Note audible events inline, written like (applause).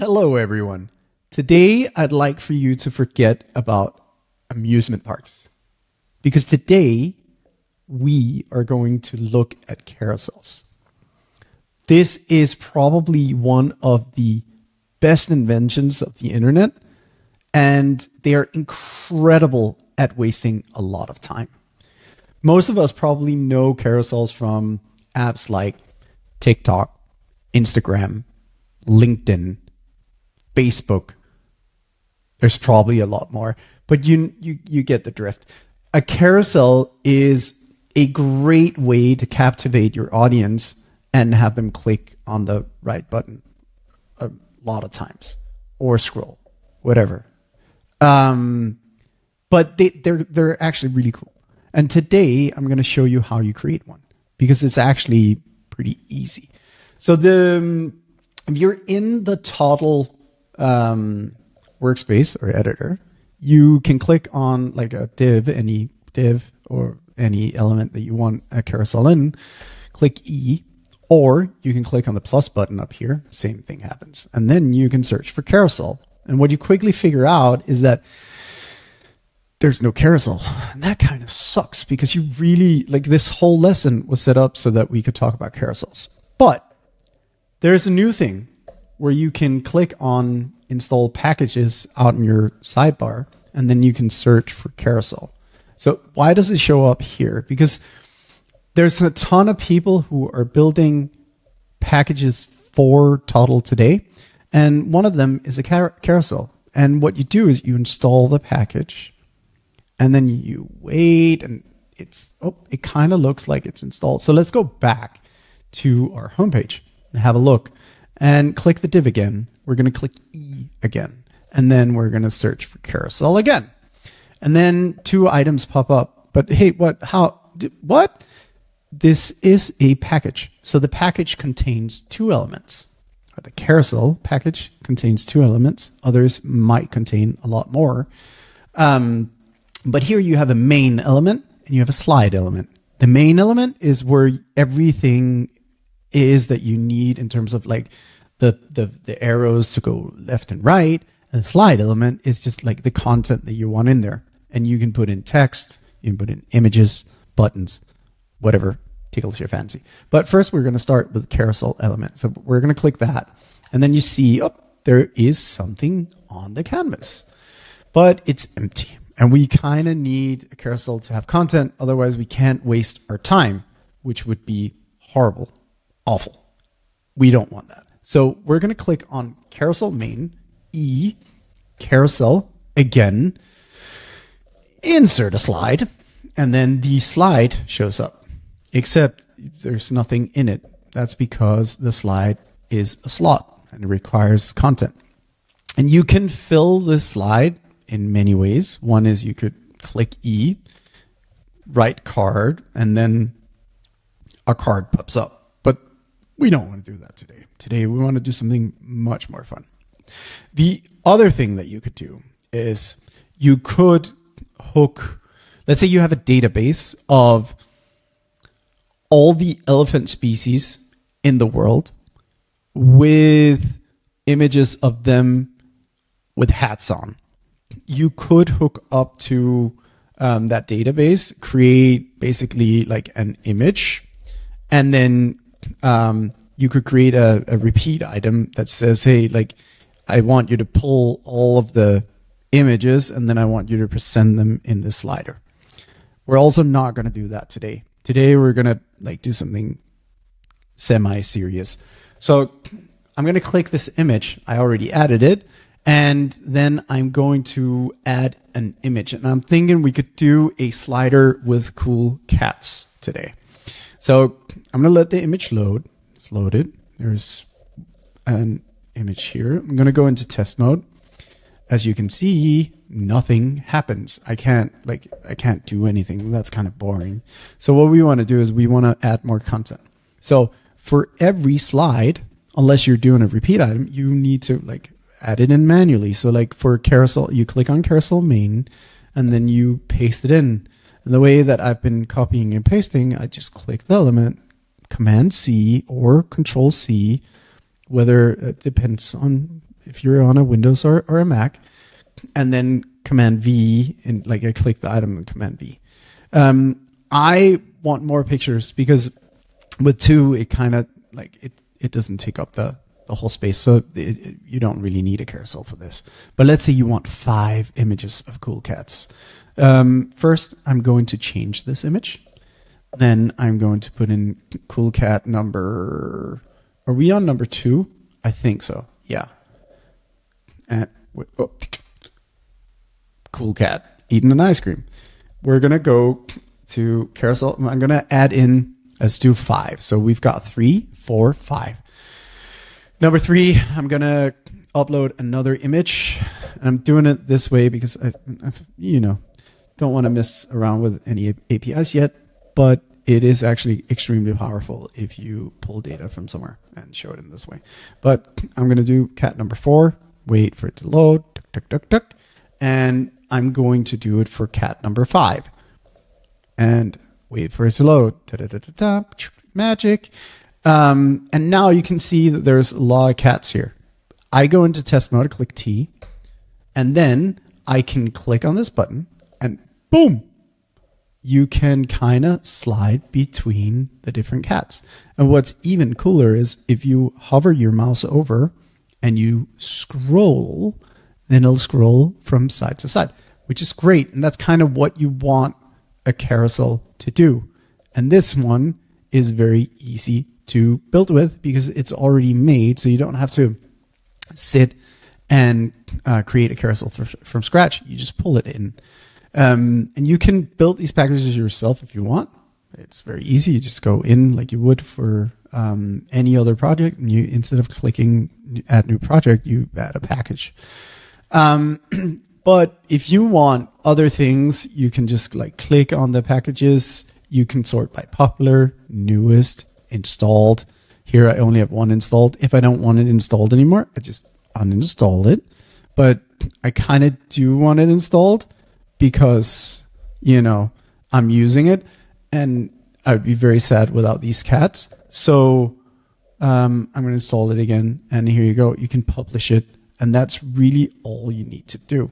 Hello, everyone. Today, I'd like for you to forget about amusement parks. Because today, we are going to look at carousels. This is probably one of the best inventions of the internet, and they are incredible at wasting a lot of time. Most of us probably know carousels from apps like TikTok, Instagram, LinkedIn, Facebook. There's probably a lot more, but you you you get the drift. A carousel is a great way to captivate your audience and have them click on the right button a lot of times or scroll, whatever. Um, but they, they're they're actually really cool. And today I'm going to show you how you create one because it's actually pretty easy. So the if you're in the Toddle um, workspace or editor, you can click on like a div, any div or any element that you want a carousel in, click E, or you can click on the plus button up here, same thing happens. And then you can search for carousel. And what you quickly figure out is that there's no carousel. And that kind of sucks because you really, like, this whole lesson was set up so that we could talk about carousels. But there's a new thing where you can click on install packages out in your sidebar, and then you can search for carousel. So why does it show up here? Because there's a ton of people who are building packages for Toddle today, and one of them is a car- carousel. And what you do is you install the package, and then you wait, and it's oh, it kind of looks like it's installed. So let's go back to our homepage and have a look, and click the div again. We're going to click E again, and then we're going to search for carousel again, and then two items pop up. But hey, what? How? What? This is a package. So the package contains two elements. The carousel package contains two elements. Others might contain a lot more. Um, but here you have a main element and you have a slide element. The main element is where everything is that you need in terms of like the, the, the arrows to go left and right. And the slide element is just like the content that you want in there. And you can put in text, you can put in images, buttons, whatever tickles your fancy. But first, we're going to start with the carousel element. So we're going to click that. And then you see, oh, there is something on the canvas, but it's empty. And we kind of need a carousel to have content. Otherwise, we can't waste our time, which would be horrible, awful. We don't want that. So we're going to click on carousel main, E, carousel again, insert a slide, and then the slide shows up except there's nothing in it. That's because the slide is a slot and requires content. And you can fill this slide in many ways. One is you could click E, write card, and then a card pops up. We don't want to do that today. Today we want to do something much more fun. The other thing that you could do is you could hook, let's say you have a database of all the elephant species in the world with images of them with hats on. You could hook up to um, that database, create basically like an image, and then um, you could create a, a repeat item that says, hey, like, I want you to pull all of the images and then I want you to present them in the slider. We're also not going to do that today. Today we're going to like do something semi serious. So I'm going to click this image. I already added it. And then I'm going to add an image. And I'm thinking we could do a slider with cool cats today. So I'm going to let the image load. It's loaded. There's an image here. I'm going to go into test mode. As you can see, nothing happens. I can't like I can't do anything. That's kind of boring. So what we want to do is we want to add more content. So for every slide, unless you're doing a repeat item, you need to like add it in manually. So like for carousel, you click on carousel main and then you paste it in. And the way that I've been copying and pasting, I just click the element, command C or control C, whether it depends on if you're on a Windows or, or a Mac, and then Command V, and like I click the item and Command V. Um, I want more pictures because with two, it kind of like it, it doesn't take up the, the whole space. So it, it, you don't really need a carousel for this. But let's say you want five images of cool cats. Um, first, I'm going to change this image. Then I'm going to put in cool cat number. Are we on number two? I think so. Yeah. And oh, cool cat eating an ice cream. We're gonna go to carousel. I'm gonna add in. Let's do five. So we've got three, four, five. Number three, I'm gonna upload another image. I'm doing it this way because I, I you know, don't want to mess around with any APIs yet, but it is actually extremely powerful if you pull data from somewhere and show it in this way. But I'm going to do cat number four, wait for it to load, tuck, tuck, tuck, tuck, and I'm going to do it for cat number five. And wait for it to load. Da, da, da, da, da, magic. Um, and now you can see that there's a lot of cats here. I go into test mode, click T, and then I can click on this button and boom, you can kind of slide between the different cats. And what's even cooler is if you hover your mouse over and you scroll, then it'll scroll from side to side, which is great. And that's kind of what you want a carousel to do. And this one is very easy to build with because it's already made. So you don't have to sit and uh, create a carousel for, from scratch. You just pull it in. Um, and you can build these packages yourself if you want. It's very easy. You just go in like you would for um, any other project, and you instead of clicking add new project, you add a package. Um, (clears throat) but if you want other things, you can just like click on the packages. You can sort by popular, newest, installed. Here I only have one installed. If I don't want it installed anymore, I just uninstall it. But I kind of do want it installed because, you know, I'm using it and I would be very sad without these cats. So um, I'm going to install it again. And here you go. You can publish it. And that's really all you need to do.